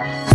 Bye.